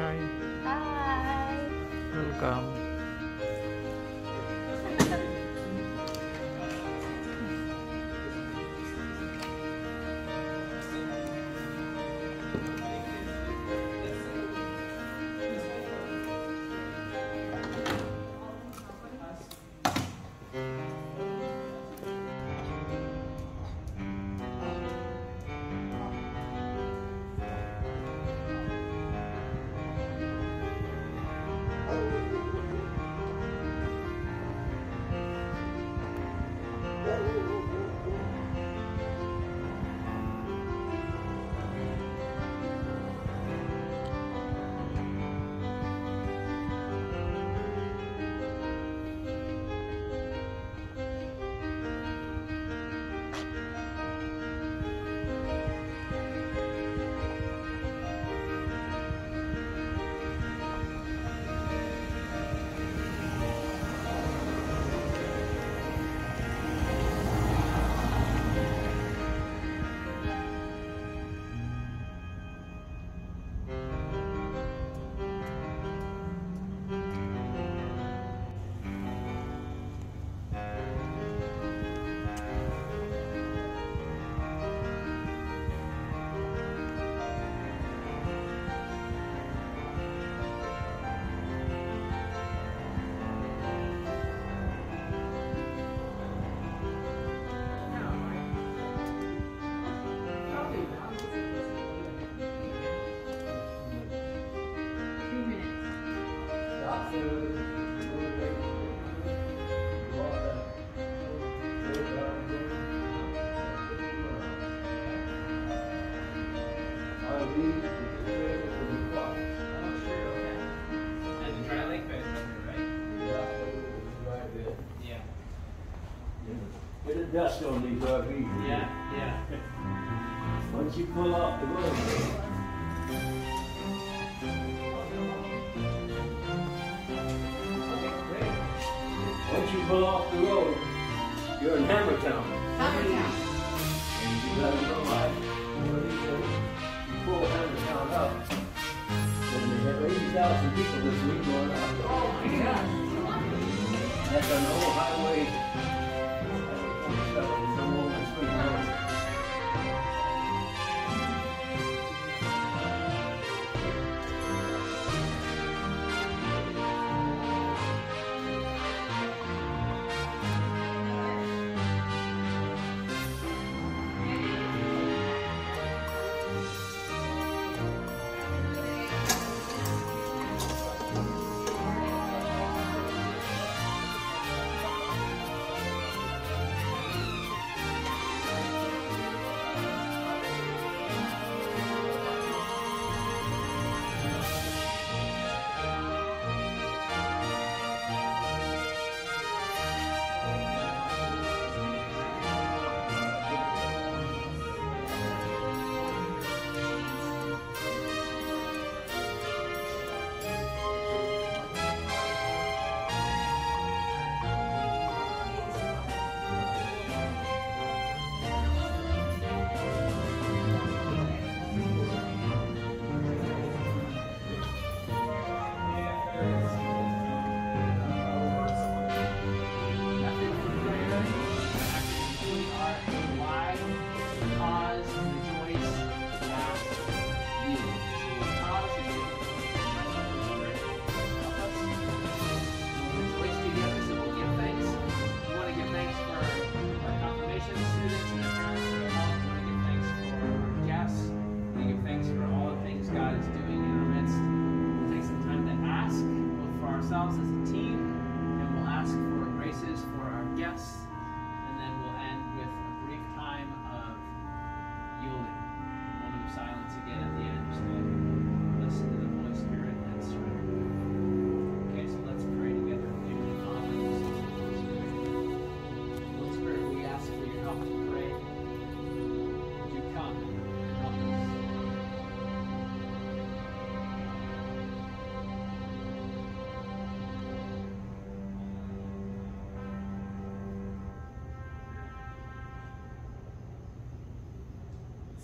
hi. Hi. Welcome. pressure on these RVs. Yeah, yeah. Once you pull off the road. Eh? Once you pull off the road, you're in Hammer Town. Hammer Town. And you gotta realize, you pull Hammer Town up, then you have 80,000 people that's going out. Oh my gosh. That's an Ohio.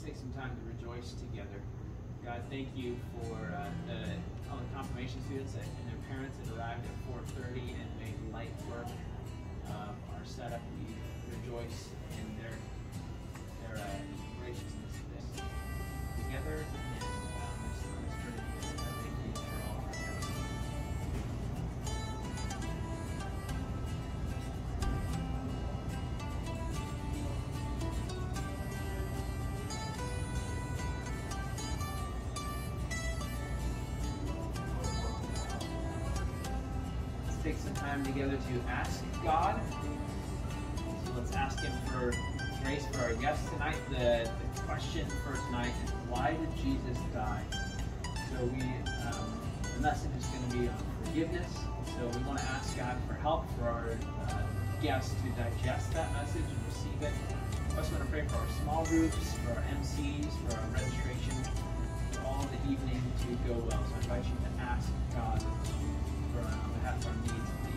take some time to rejoice together. God, thank you for uh, the, all the confirmation students that, and their parents that arrived at 4.30 and made light work uh, of our setup. We rejoice in their, their uh, graciousness today. Together, time together to ask God. So let's ask Him for grace for our guests tonight. The, the question for tonight is why did Jesus die? So we, um, the message is going to be on forgiveness. So we want to ask God for help for our uh, guests to digest that message and receive it. We also want to pray for our small groups, for our MCs, for our registration, for all the evening to go well. So I invite you to ask God for on behalf of our needs.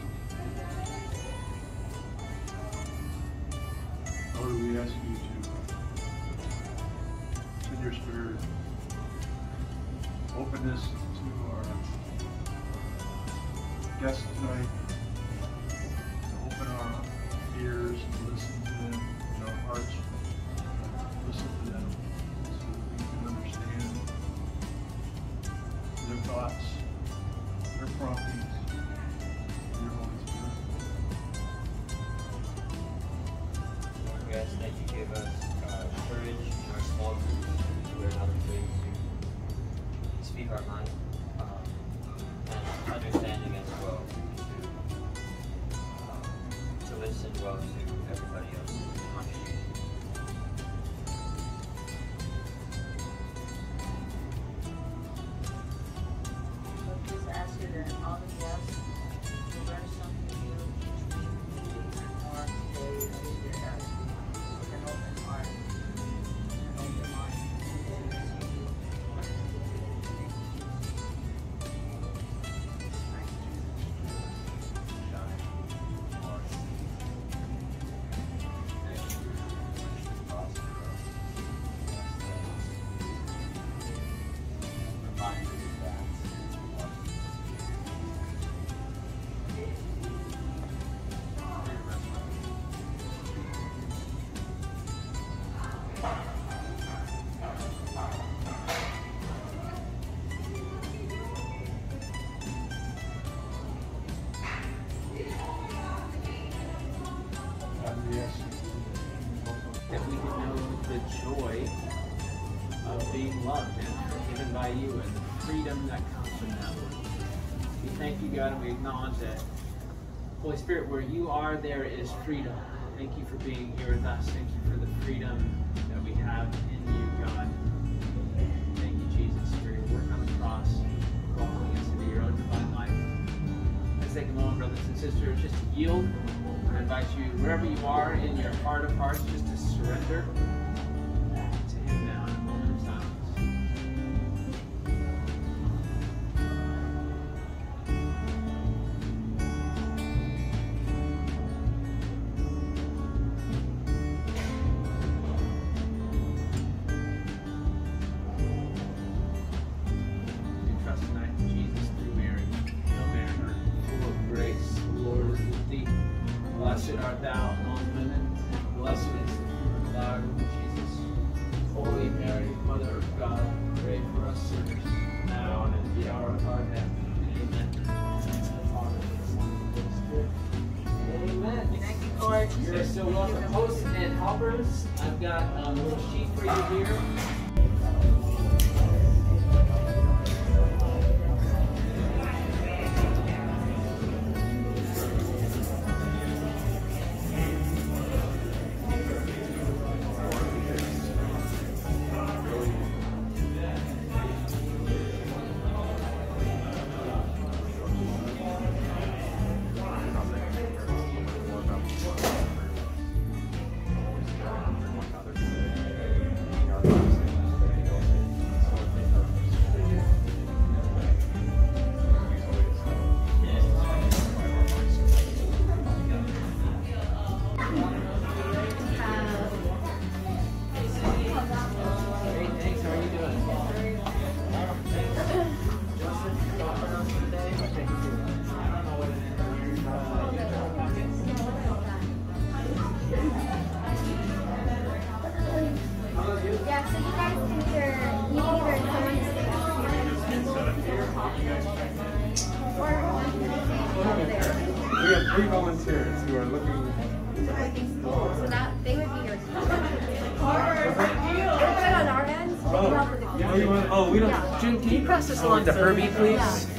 Lord, we ask you to send your spirit, openness to our guests tonight, we acknowledge that, Holy Spirit, where you are, there is freedom. Thank you for being here with us. Thank you for the freedom that we have in you, God. Thank you, Jesus, for your work on the cross, welcoming us into your own divine life. Let's take a moment, brothers and sisters, just to yield. I invite you, wherever you are in your heart of hearts, just to surrender You, Court. You're so welcome. Hosts and helpers, I've got um, a little sheet for you here. We have three volunteers who are looking. So that, they would be your Oh, we don't. Jim, can you pass this along to Herbie, please?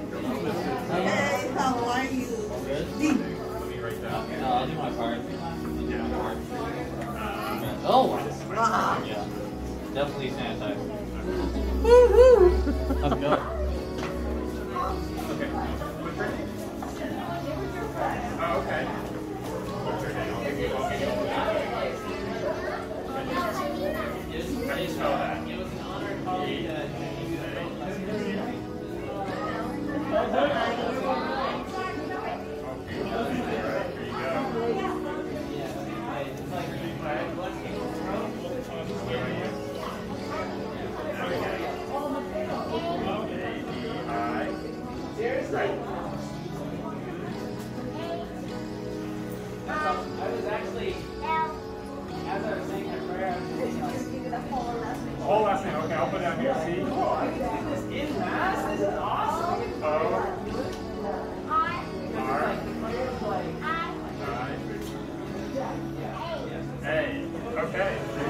Okay,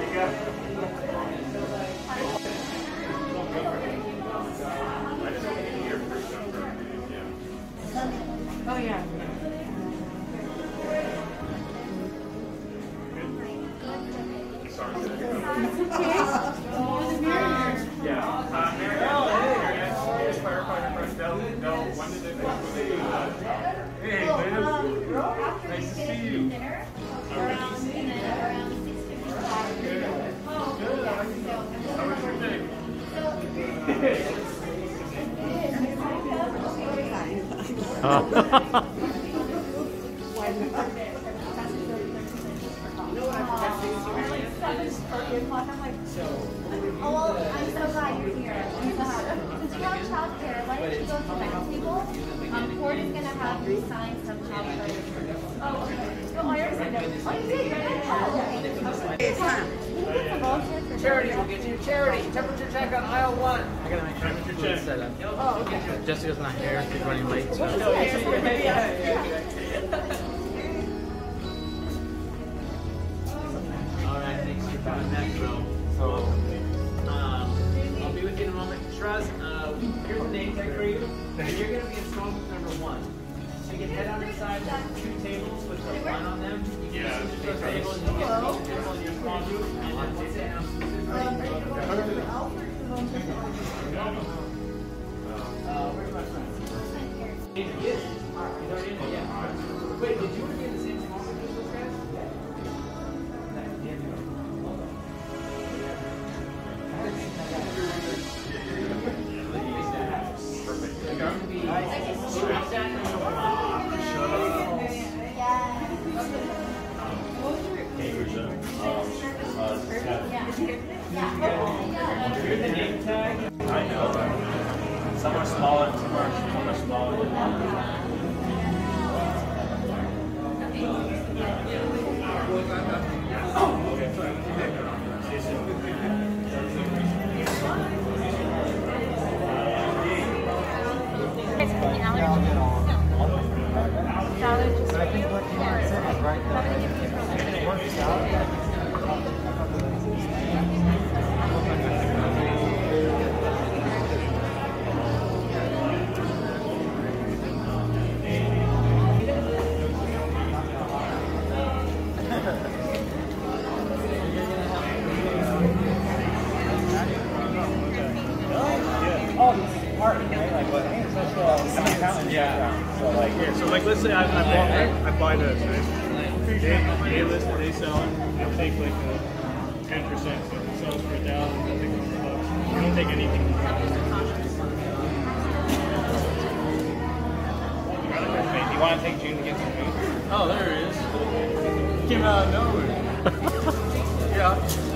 table? Um, Ford is gonna have you sign some childcare. Oh, okay. No, I already signed it. Oh, you did? Charity We'll get you charity. Temperature check on aisle one. I gotta make sure Temperature food's check. set up. Oh, okay. Jessica's not here, she's running late, so. All right, thanks for coming back, bro. So, Um, I'll be with you in a moment. Shiraz, uh, here's the name tag for you. And you're going to be in strong group number one. So you can head on inside there's two tables with the line on them. You can Yeah. sit at the first table and you get to table in your small group. He want to take June to get some food? Oh, there it is. Came out of nowhere. yeah.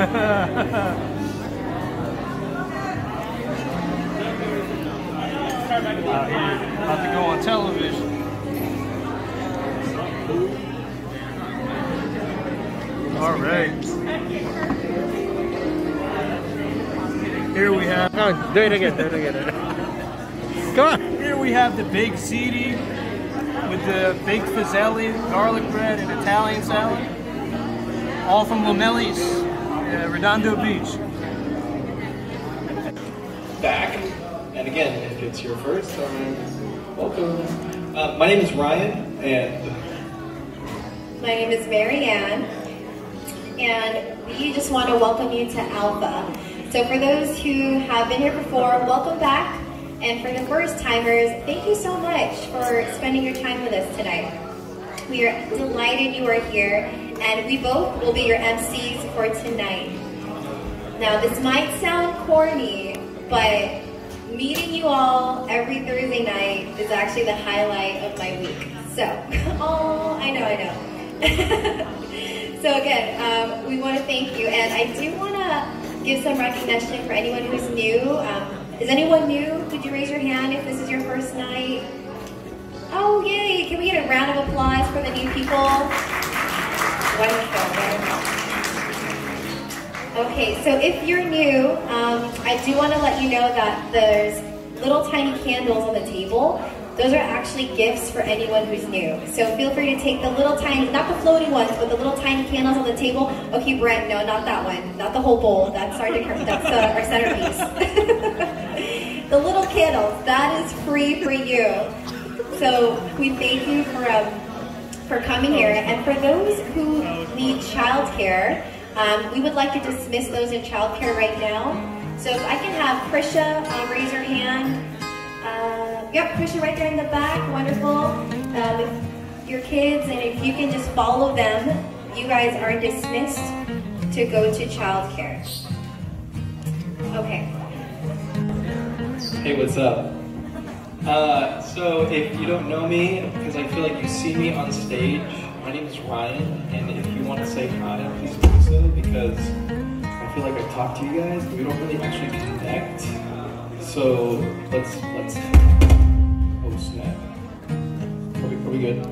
About to go on television. All right. Here we have. On, do it again, do it again. Come on. Here we have the baked ziti with the baked fazeli, garlic bread, and Italian salad. All from Lamelli's, uh, Redondo Beach. back. And again, if it's your first time, welcome. Uh, my name is Ryan, and My name is Mary Ann, and we just want to welcome you to Alpha. So for those who have been here before, welcome back. And for the first timers, thank you so much for spending your time with us tonight. We are delighted you are here, and we both will be your MCs for tonight. Now, this might sound corny, but meeting you all every Thursday night is actually the highlight of my week. So, oh, I know, I know. so again, um, we want to thank you, and I do want to give some recognition for anyone who's new. Um, is anyone new? Could you raise your hand if this is your first night? Oh, yay! Can we get a round of applause for the new people? Wonderful. Okay, so if you're new, um, I do want to let you know that there's little tiny candles on the table. Those are actually gifts for anyone who's new. So feel free to take the little tiny, not the floating ones, but the little tiny candles on the table. Okay, Brent, no, not that one. Not the whole bowl. That's our, that's uh, our centerpiece. the little candles, that is free for you. So we thank you for um, for coming here. And for those who need childcare, um, we would like to dismiss those in childcare right now. So if I can have Prisha um, raise her hand. Uh, yep, Prisha right there in the back, wonderful. Uh, with your kids, and if you can just follow them, you guys are dismissed to go to childcare. Okay. hey, what's up? Uh, so if you don't know me, because I feel like you see me on stage, my name is Ryan, and if you want to say hi, please do so, because I feel like I talk to you guys, but we don't really actually connect. So let's let's. Oh snap! Are we, are we good?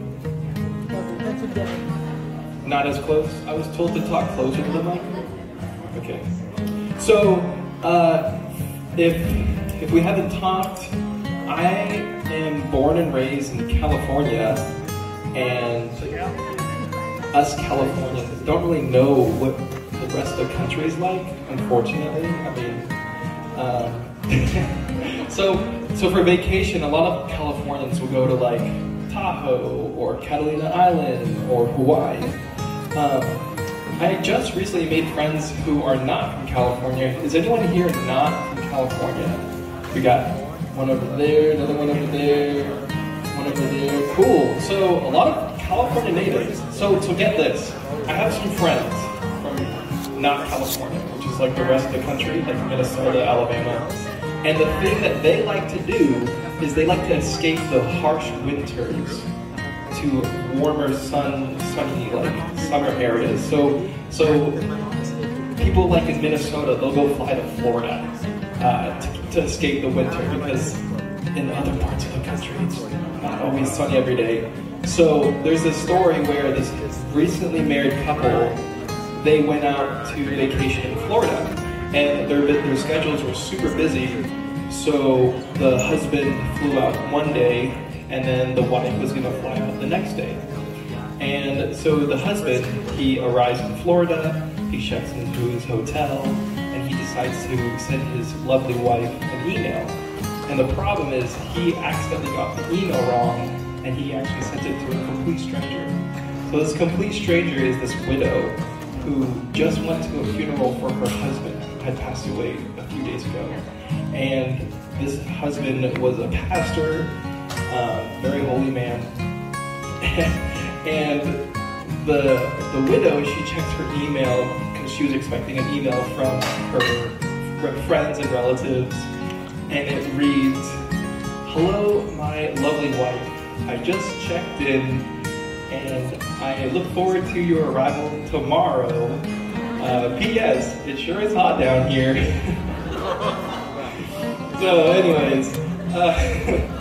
Not as close. I was told to talk closer to the mic. Okay. So, uh, if if we haven't talked, I am born and raised in California, and us Californians don't really know what the rest of the country is like. Unfortunately, I mean, um, so so for vacation, a lot of Californians will go to like Tahoe or Catalina Island or Hawaii. Um, I just recently made friends who are not from California. Is anyone here not from California? We got one over there, another one over there, one over there. Cool. So a lot of California natives. So to get this. I have some friends from not California, which is like the rest of the country, like Minnesota, Alabama. And the thing that they like to do is they like to escape the harsh winters to warmer sun, sunny like summer areas. So, so people like in Minnesota, they'll go fly to Florida uh, to, to escape the winter because in other parts of the country it's not always sunny every day. So there's this story where this recently married couple, they went out to vacation in Florida, and their their schedules were super busy. So the husband flew out one day, and then the wife was gonna fly out the next day. And so the husband, he arrives in Florida, he checks into his hotel, and he decides to send his lovely wife an email. And the problem is he accidentally got the email wrong, and he actually sent it to a complete stranger. So this complete stranger is this widow who just went to a funeral for her husband who had passed away a few days ago. And this husband was a pastor, uh, very holy man. and the the widow, she checks her email she was expecting an email from her friends and relatives, and it reads, "Hello, my lovely wife. I just checked in, and I look forward to your arrival tomorrow. Uh, P.S. It sure is hot down here." so, anyways. Uh,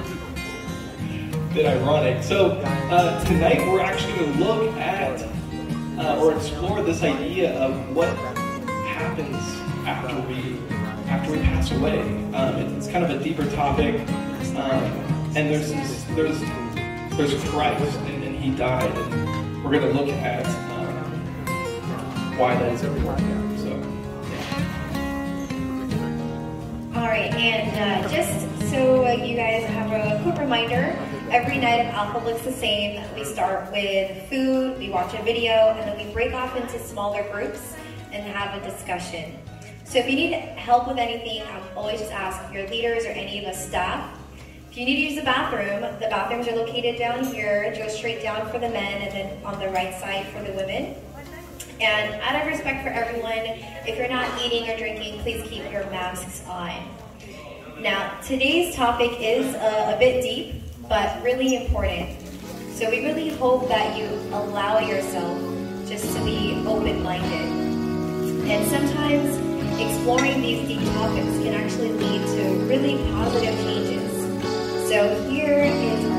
bit ironic. So uh, tonight we're actually going to look at uh, or explore this idea of what happens after we after we pass away. Um, it's kind of a deeper topic, um, and there's there's there's Christ, and, and, He died, and we're going to look at um, why that is important. So. All right, and uh, just so you guys have a quick reminder, Every night of Alpha looks the same. We start with food, we watch a video, and then we break off into smaller groups and have a discussion. So if you need help with anything, I'm always just ask your leaders or any of the staff. If you need to use the bathroom, the bathrooms are located down here. Go straight down for the men and then on the right side for the women. And out of respect for everyone, if you're not eating or drinking, please keep your masks on. Now, today's topic is a, a bit deep, but really important. So we really hope that you allow yourself just to be open-minded. And sometimes exploring these deep topics can actually lead to really positive changes. So here is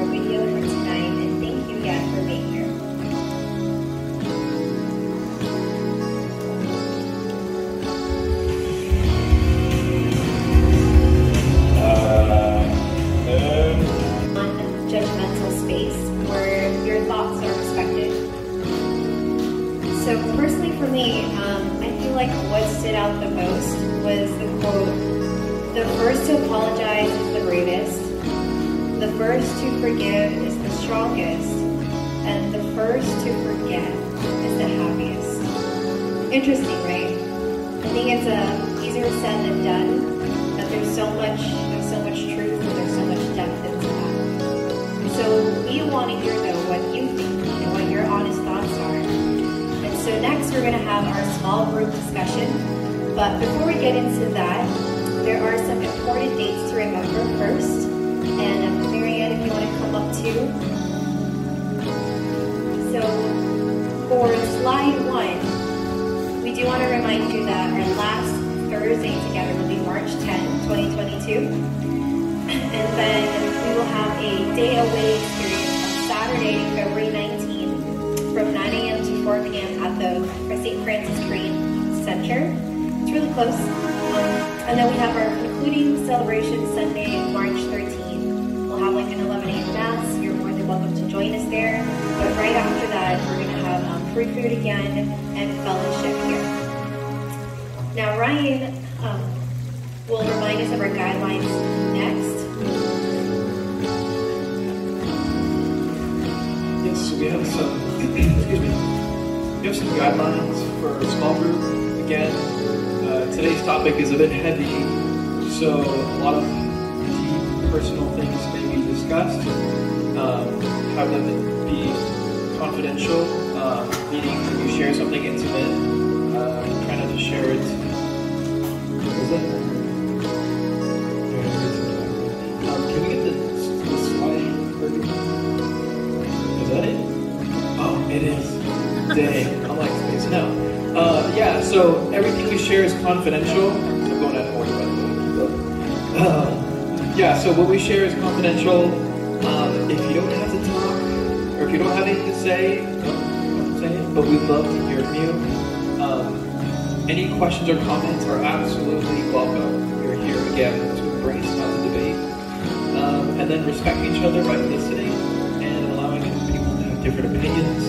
day away experience on Saturday, February 19 from 9 a.m. to 4 p.m. at the St. Francis Green Center. It's really close. Um, and then we have our concluding celebration Sunday, March 13. We'll have like an 11 a.m. Mass. You're more than welcome to join us there. But right after that, we're going to have um, free food again and fellowship here. Now, Ryan um, will remind us of our guidelines next. We have some, excuse me, we have some guidelines for a small group. Again, uh, today's topic is a bit heavy, so a lot of deep personal things may be discussed. Um, have them be confidential, uh, meaning if you share something intimate, uh, try not to share it. Is it? So everything we share is confidential. I'm going out of order, by the way. Uh, yeah, so what we share is confidential. Um, if you don't have to talk, or If you don't have anything to say, don't say it, but we'd love to hear from you. Um, any questions or comments are absolutely welcome. We're here again to embrace, not to debate. Um, and then respect each other by listening and allowing people to have different opinions.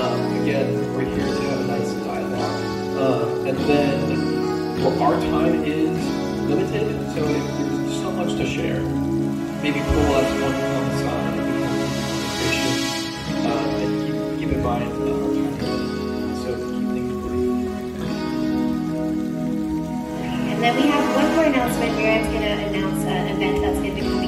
Um, again, we're here to have a nice. Uh, and then well, our time is limited, so there's so much to share, maybe pull us one one side conversation. Uh, and keep, keep in mind that our time is limited, so keep things brief. And then we have one more announcement. Miriam's going to announce an event that's going to be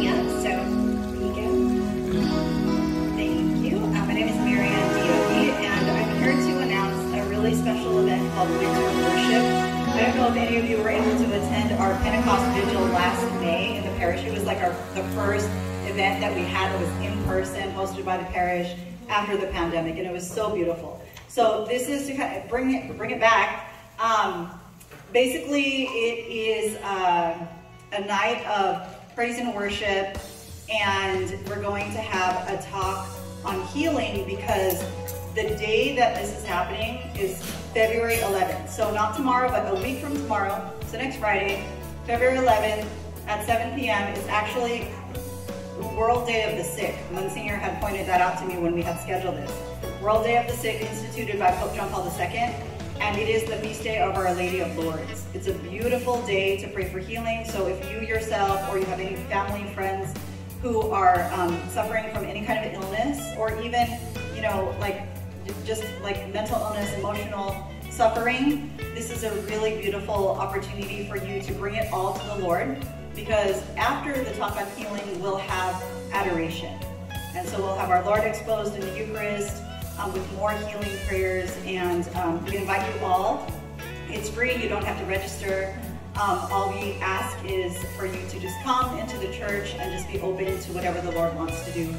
don't know if any of you were able to attend our Pentecost Vigil last May in the parish. It was like our the first event that we had that was in person, hosted by the parish after the pandemic, and it was so beautiful. So this is to kind of bring it bring it back. Um, basically, it is uh, a night of praise and worship, and we're going to have a talk on healing because the day that this is happening is February 11th. So not tomorrow, but a week from tomorrow, so next Friday, February 11th at 7 p.m. is actually World Day of the Sick. Monsignor had pointed that out to me when we had scheduled this. World Day of the Sick instituted by Pope John Paul II, and it is the feast day of Our Lady of Lourdes. It's a beautiful day to pray for healing, so if you yourself or you have any family, friends who are um, suffering from any kind of illness, or even, you know, like just like mental illness, emotional suffering, this is a really beautiful opportunity for you to bring it all to the Lord because after the talk on healing, we'll have adoration. And so we'll have our Lord exposed in the Eucharist um, with more healing prayers and um, we invite you all. It's free, you don't have to register. Um, all we ask is for you to just come into the church and just be open to whatever the Lord wants to do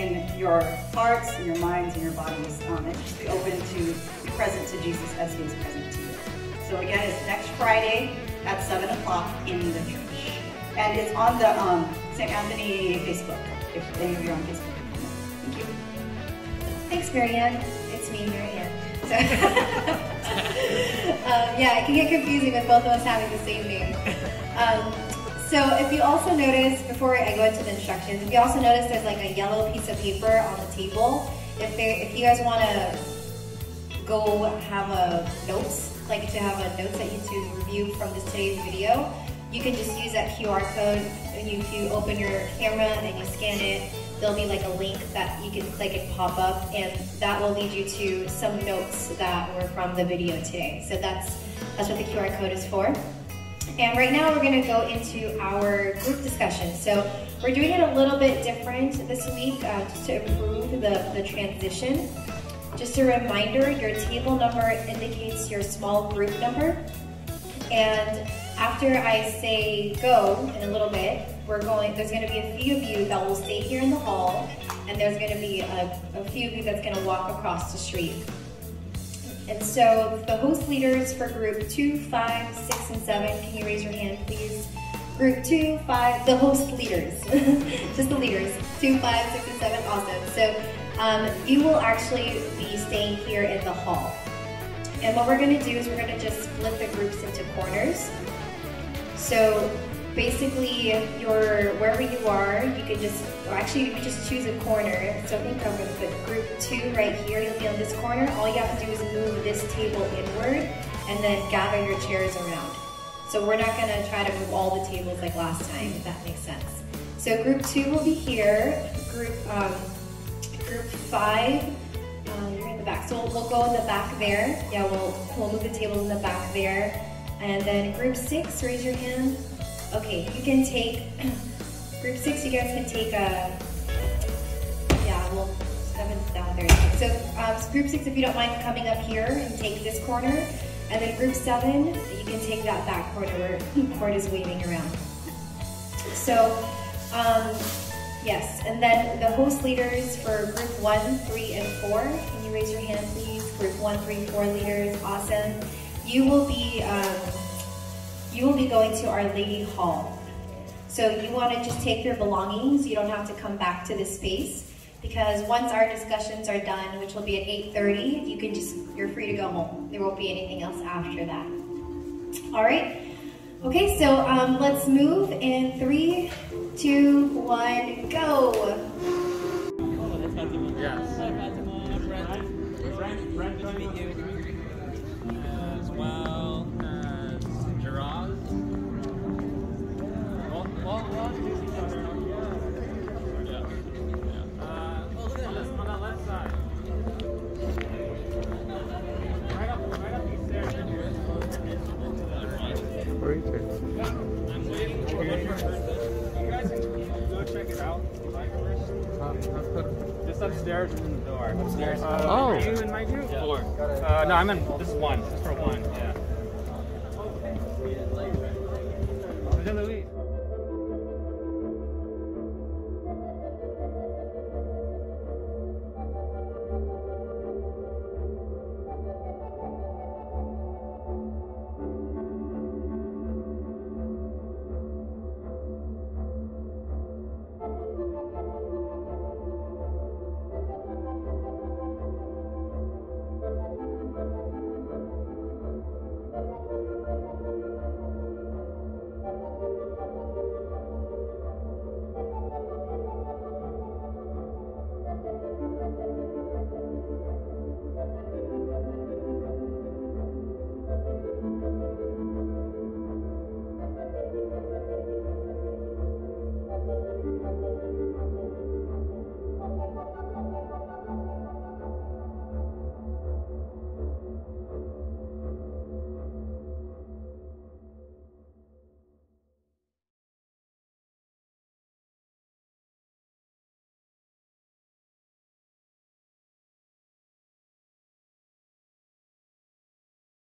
in your hearts, in your minds, in your bodies, um, and just be open to be present to Jesus as he is present to you. So again, it's next Friday at 7 o'clock in the church. And it's on the um, St. Anthony Facebook, if any of you are on Facebook. Thank you. Thanks, Marianne. It's me, Marianne. Um, yeah, it can get confusing with both of us having the same name. So if you also notice, before I go into the instructions, if you also notice there's like a yellow piece of paper on the table, if, there, if you guys want to go have a notes, like to have a notes that you to review from this today's video, you can just use that QR code and you, if you open your camera and you scan it, there'll be like a link that you can click and pop up and that will lead you to some notes that were from the video today. So that's, that's what the QR code is for. And right now we're gonna go into our group discussion. So we're doing it a little bit different this week uh, just to improve the, the transition. Just a reminder, your table number indicates your small group number. And after I say go in a little bit, we're going, there's gonna be a few of you that will stay here in the hall and there's gonna be a, a few of you that's gonna walk across the street. And so the host leaders for group two, five, six, and seven, can you raise your hand, please? Group two, five, the host leaders, just the leaders, two, five, six, and seven, awesome. So um, you will actually be staying here in the hall. And what we're gonna do is we're gonna just split the groups into corners. So basically, you're wherever you are, you can just, or actually you can just choose a corner. So I think I'm gonna put group two right here. You'll be on this corner. All you have to do is move this table inward and then gather your chairs around. So we're not gonna try to move all the tables like last time, if that makes sense. So group two will be here. Group um, group five, uh, you're in the back. So we'll, we'll go in the back there. Yeah, we'll we'll move the tables in the back there. And then group six, raise your hand. Okay, you can take, group six, you guys can take a, yeah, well, seven down there. So um, group six, if you don't mind coming up here and take this corner. And then group seven, you can take that back corner where Cord is waving around. So, um, yes, and then the host leaders for group one, three, and four, can you raise your hand please? Group one, three, four leaders, awesome. You will be, um, you will be going to Our Lady Hall. So you want to just take your belongings. You don't have to come back to this space. because once our discussions are done, which will be at 8.30, you can just, you're free to go home. There won't be anything else after that. All right? Okay, so um, let's move in three, two, one, go. Yes. Just upstairs from the door. Uh, Oh. Are you in my group? Four. Uh, no, I'm in. This is one.